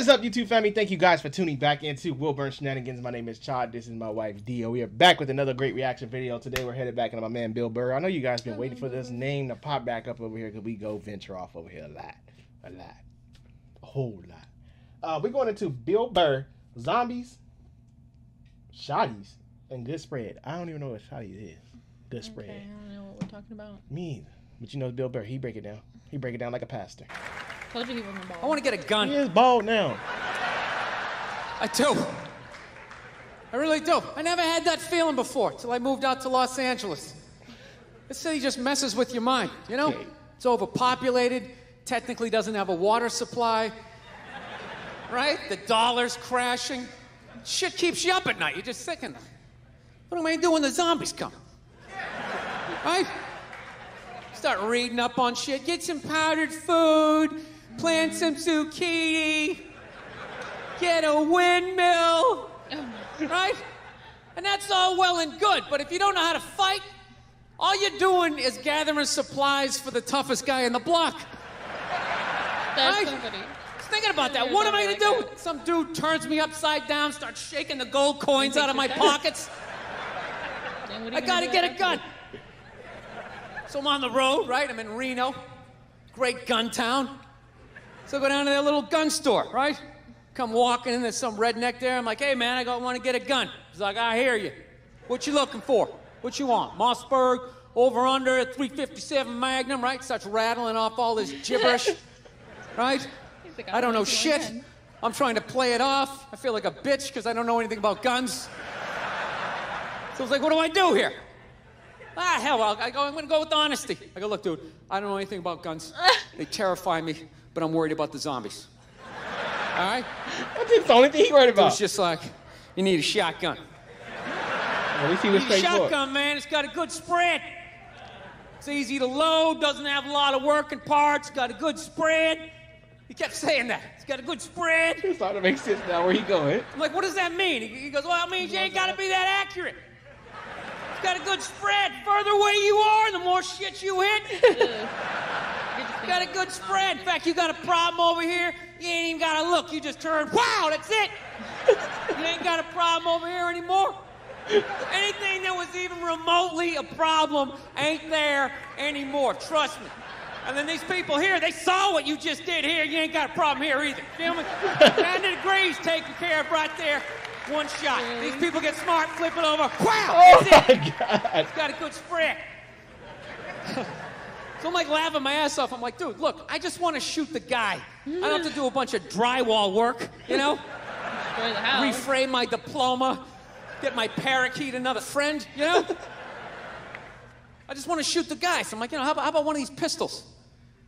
is up, YouTube family? Thank you guys for tuning back into Wilburn Shenanigans. My name is Chad. This is my wife, Dio. We are back with another great reaction video. Today, we're headed back into my man, Bill Burr. I know you guys been waiting for this name to pop back up over here because we go venture off over here a lot. A lot. A whole lot. Uh, we're going into Bill Burr, Zombies, Shotties, and Good Spread. I don't even know what Shotties is. Good Spread. Okay, I don't know what we're talking about. Me either. But you know Bill Burr, he break it down. He break it down like a pastor. Told you he wasn't bald. I want to get a gun. He is bald now. I do. I really do. I never had that feeling before till I moved out to Los Angeles. This city just messes with your mind, you know? It's overpopulated, technically doesn't have a water supply, right? The dollar's crashing. Shit keeps you up at night. You're just thinking, what am I gonna do when the zombies come? Right? Start reading up on shit, get some powdered food, plant some zucchini, get a windmill, right? And that's all well and good, but if you don't know how to fight, all you're doing is gathering supplies for the toughest guy in the block. That's Right? somebody. Thinking about that. What am I gonna do? Some dude turns me upside down, starts shaking the gold coins out of my pockets. Then what are I gotta get a gun. So I'm on the road, right? I'm in Reno, great gun town. So I go down to their little gun store, right? Come walking in, there's some redneck there. I'm like, hey man, I want to get a gun. He's like, I hear you. What you looking for? What you want? Mossberg, over under, 357 Magnum, right? Starts rattling off all this gibberish, right? Like, I don't know shit. again. I'm trying to play it off. I feel like a bitch because I don't know anything about guns. So I was like, what do I do here? Ah, hell, I'll, I go, I'm gonna go with honesty. I go, look, dude, I don't know anything about guns. They terrify me, but I'm worried about the zombies. All right? That's the only thing he worried It about. was just like, you need a shotgun. At least he was You need a straightforward. shotgun, man. It's got a good spread. It's easy to load, doesn't have a lot of working parts, got a good spread. He kept saying that. It's got a good spread. It's starting to make sense now where he going. I'm like, what does that mean? He, he goes, well, it means you ain't got to be that accurate. It's got a good spread. Further away you are, the more shit you hit. Ugh. got a good spread. In fact, you got a problem over here. You ain't even got to look. You just turn, wow, that's it. You ain't got a problem over here anymore. Anything that was even remotely a problem ain't there anymore. Trust me. And then these people here, they saw what you just did here. You ain't got a problem here either. Feel me? 90 degrees taken care of right there. One shot. These people get smart, flip it over. Wow! Oh That's it. my god. It's got a good spread. so I'm like laughing my ass off. I'm like, dude, look, I just want to shoot the guy. I don't have to do a bunch of drywall work, you know? Destroy the house. Reframe my diploma, get my parakeet another friend, you know? I just want to shoot the guy. So I'm like, you know, how about, how about one of these pistols?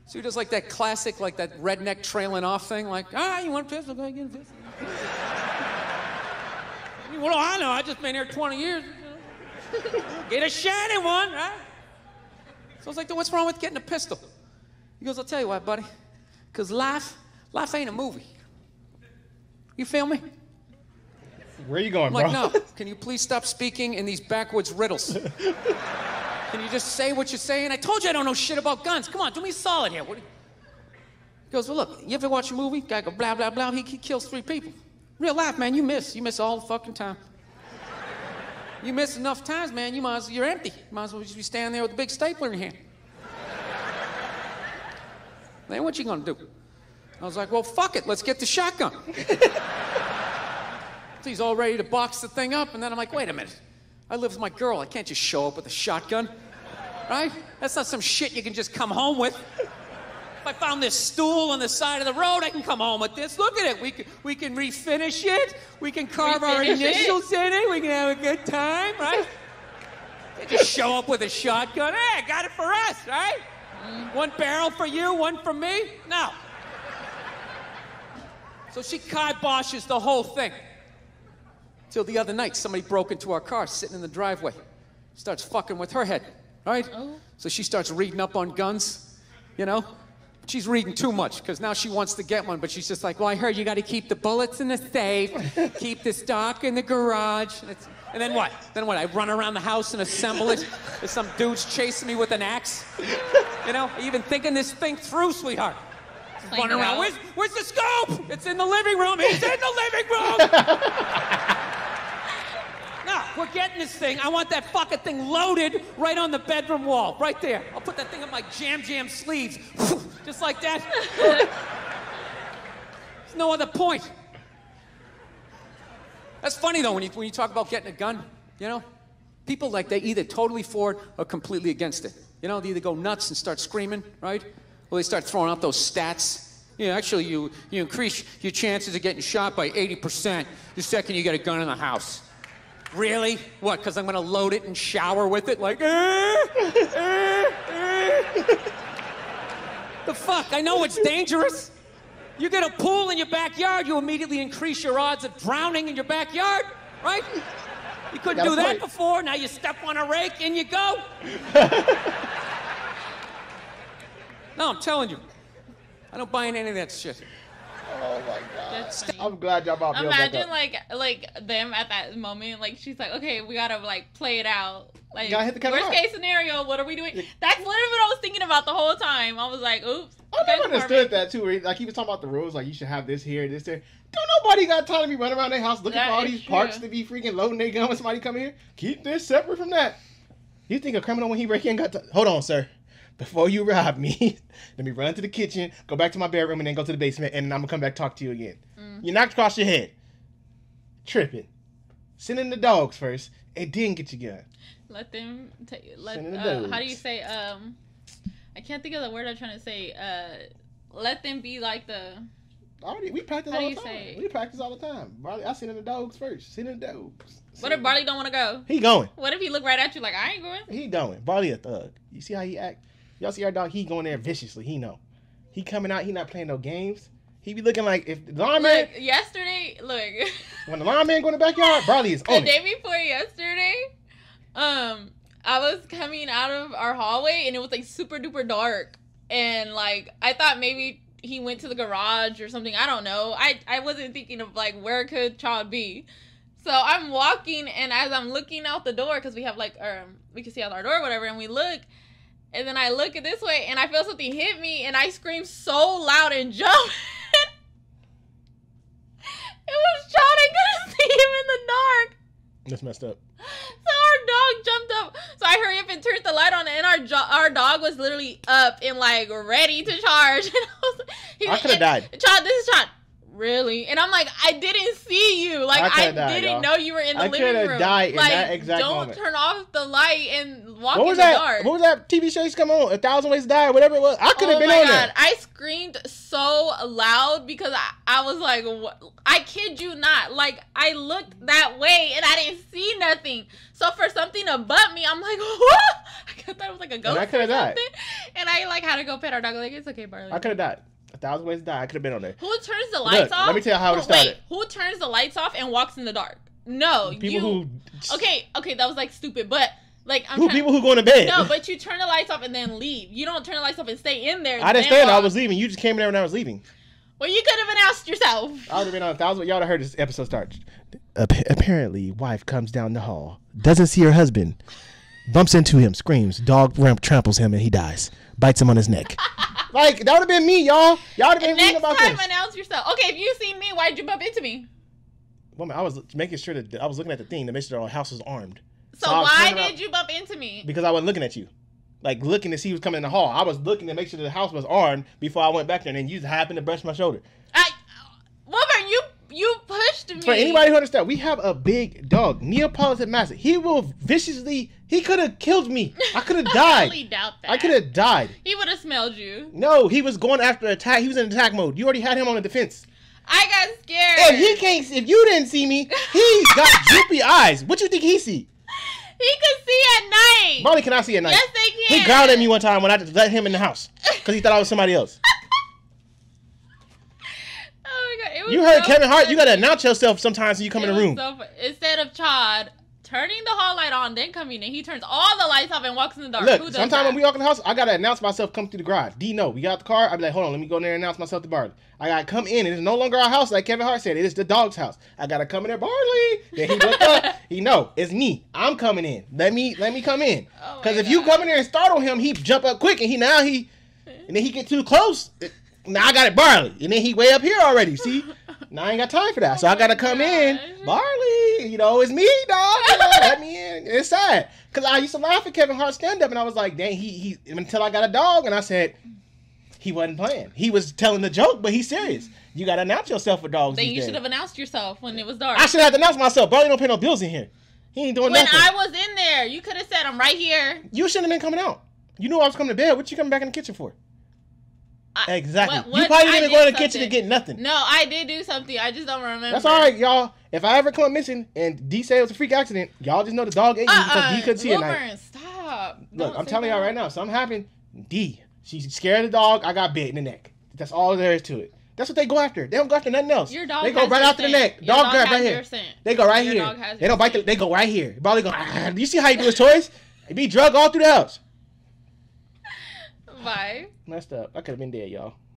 So he does like that classic, like that redneck trailing off thing, like, ah, you want a pistol? Go ahead, get a pistol. well, I know. I just been here 20 years. Get a shiny one, right? So I was like, "Dude, what's wrong with getting a pistol? He goes, I'll tell you why, buddy. Because life, life ain't a movie. You feel me? Where are you going, I'm bro? like, no. Can you please stop speaking in these backwoods riddles? Can you just say what you're saying? I told you I don't know shit about guns. Come on, do me a solid here. What you... He goes, well, look, you ever watch a movie? Guy go blah, blah, blah. He, he kills three people. Real life, man, you miss. You miss all the fucking time. You miss enough times, man, you might as well, you're empty. You might as well just be standing there with a big stapler in your hand. then what you gonna do? I was like, well, fuck it, let's get the shotgun. So he's all ready to box the thing up, and then I'm like, wait a minute. I live with my girl. I can't just show up with a shotgun. Right? That's not some shit you can just come home with. If I found this stool on the side of the road, I can come home with this. Look at it. We can, we can refinish it. We can carve our Refinish it? initials in it. We can have a good time, right? Can't just show up with a shotgun. Hey, I got it for us, right? One barrel for you, one for me? No. So she kiboshes the whole thing. Till the other night, somebody broke into our car sitting in the driveway. Starts fucking with her head, right? Oh. So she starts reading up on guns, you know? She's reading too much because now she wants to get one, but she's just like, well, I heard you got to keep the bullets in the safe, keep the stock in the garage. And, and then what? Then what? I run around the house and assemble it. There's some dudes chasing me with an axe. You know, even thinking this thing through, sweetheart. It around. Where's, where's the scope? It's in the living room. He's in the living room. no, we're getting this thing. I want that fucking thing loaded right on the bedroom wall, right there. I'll put that thing on my jam jam sleeves, just like that. There's no other point. That's funny though when you when you talk about getting a gun. You know, people like they either totally for it or completely against it. You know, they either go nuts and start screaming, right? Or they start throwing out those stats. Yeah, actually, you you increase your chances of getting shot by 80% the second you get a gun in the house. Really? What? Because I'm gonna load it and shower with it? Like, eh, eh, eh. The fuck? I know it's dangerous. You get a pool in your backyard, you immediately increase your odds of drowning in your backyard, right? You couldn't do that point. before. Now you step on a rake and you go. no, I'm telling you. I don't buy into any of that shit. Oh my god. That's funny. I'm glad y'all brought Bill Imagine like like them at that moment, like she's like, okay, we gotta like play it out. Like gotta hit the worst hard. case scenario, what are we doing? That's literally what I was thinking about the whole time. I was like, oops. I okay, never understood that too. Where he, like he was talking about the rules, like you should have this here, this there. Don't nobody got time to be running around their house looking That for all these true. parts to be freaking loading their gun when somebody come here. Keep this separate from that. You think a criminal when he break in got to hold on, sir. Before you rob me, let me run to the kitchen, go back to my bedroom, and then go to the basement, and I'm gonna come back talk to you again. Mm. You knocked across your head, tripping. Send in the dogs first, and then get your gun. Let them take. Let. Send the Uh, how do you say? Um, I can't think of the word I'm trying to say. Uh, let them be like the. Already, we practice How do all the you time. say? We practice all the time. Barley, I send in the dogs first. Send in the dogs. What if Barley don't want to go? He going. What if he look right at you like I ain't going? He going. Barley a thug. You see how he act? Y'all see our dog? He going there viciously. He know. He coming out. He not playing no games. He be looking like if the lineman, Look, yesterday, look. when the lineman go in the backyard, Barley is the on it. day before yesterday, um, I was coming out of our hallway and it was like super duper dark, and like I thought maybe he went to the garage or something. I don't know. I I wasn't thinking of like where could child be. So I'm walking, and as I'm looking out the door, because we have like um we can see out our door, or whatever, and we look, and then I look at this way, and I feel something hit me, and I scream so loud and jump. it was John. I couldn't see him in the dark. That's messed up. So our dog jumped up. So I hurry up and turned the light on, and our jo- our dog was literally up and like ready to charge. And I was, I coulda died. Chad, this is Chad. Really? And I'm like, I didn't see you. Like I I, died, didn't y'all. know you were in the I living room. died in like, that exact don't moment. turn off the light and walk What in was the that? dark. What was that TV show used to come on? A Thousand Ways to Die, whatever it was. I could have oh been my on god! there. I screamed so loud because I, I was like, what? I kid you not. Like I looked that way and I didn't see nothing. So for something to butt me, I'm like, what? I thought it was like a ghost I or coulda died. And I like had to go pet our dog. Like it's okay, Barley. I could have died. Thousand Ways to Die. I could have been on there. Who turns the lights Look, off? let me tell you how it started. Wait, who turns the lights off and walks in the dark? No, People you. who Okay, okay, that was like stupid, but like I'm who trying. people who going to bed. no, but you turn the lights off and then leave. You don't turn the lights off and stay in there. I didn't. I was leaving. You just came in there when I was leaving. Well, you could have announced yourself. I would have been on a thousand. Y'all heard this episode start. Apparently, wife comes down the hall, doesn't see her husband, bumps into him, screams, dog ramp tramples him, and he dies. Bites him on his neck. like that would have been me, y'all. Y'all would have been reading Next about time, this. announce yourself. Okay, if you see me, why'd you bump into me? Woman, I was making sure that I was looking at the thing to make sure our house was armed. So, was why did you bump into me? Because I wasn't looking at you. Like looking to see who's coming in the hall. I was looking to make sure the house was armed before I went back there, and then you just happened to brush my shoulder. I, you pushed me. For anybody who understands, we have a big dog, Neapolitan Mastiff. He will viciously. He could have killed me. I could have died. I highly doubt that. I could have died. He would have smelled you. No, he was going after attack. He was in attack mode. You already had him on the defense. I got scared. And he can't. If you didn't see me, he got droopy eyes. What you think he see? He could see at night. Barley cannot see at night. Yes, they can. He growled at me one time when I let him in the house because he thought I was somebody else. Oh my god! It was You heard Kevin Hart. You got to announce yourself sometimes when you come in the room. so instead of Chad turning the hall light on, then coming in, he turns all the lights off and walks in the dark. Look, sometimes when we walk in the house, I gotta announce myself. Come through the garage. D no, we got the car. I be like, hold on, let me go in there and announce myself to Barley. I gotta come in. It is no longer our house, like Kevin Hart said. It is the dog's house. I gotta come in there, Barley. Then he look up. He know it's me. I'm coming in. Let me let me come in. Oh Because my if you come in there and startle him, he jump up quick, and he now he, and then he get too close. It- Now I got it Barley, and then he way up here already. See, now I ain't got time for that, so I oh gotta come in. Barley, you know, it's me, dog. You know, let me in. It's sad because I used to laugh at Kevin Hart stand up, and I was like, dang, he he until I got a dog, and I said he wasn't playing. He was telling the joke, but he's serious. You gotta announce yourself with dogs. Then you should have announced yourself when it was dark. I should have announced myself. Barley don't pay no bills in here. He ain't doing when nothing. I was in there, you could have said, "I'm right here." You shouldn't have been coming out. You knew I was coming to bed. What you coming back in the kitchen for? I- Exactly. what- you probably didn't even go to the kitchen to get nothing. No, I did do something. I just don't remember. That's all right, y'all. If I ever come missing and D say it was a freak accident, y'all just know the dog ate me because Uh-uh. D couldn't see at night. Stop. Look, Don't I'm telling y'all right now, something happened. D, she scared the dog. I got bit in the neck. That's all there is to it. That's what they go after. They don't go after nothing else. Your dog they go right after the neck. Dog dog grab right here. scent. They go right Your here. They don't bite. The, they go right here. Probably go. Ah, you see how he do his toys? He be drug all through the house. Bye. Messed up. I could have been dead, y'all.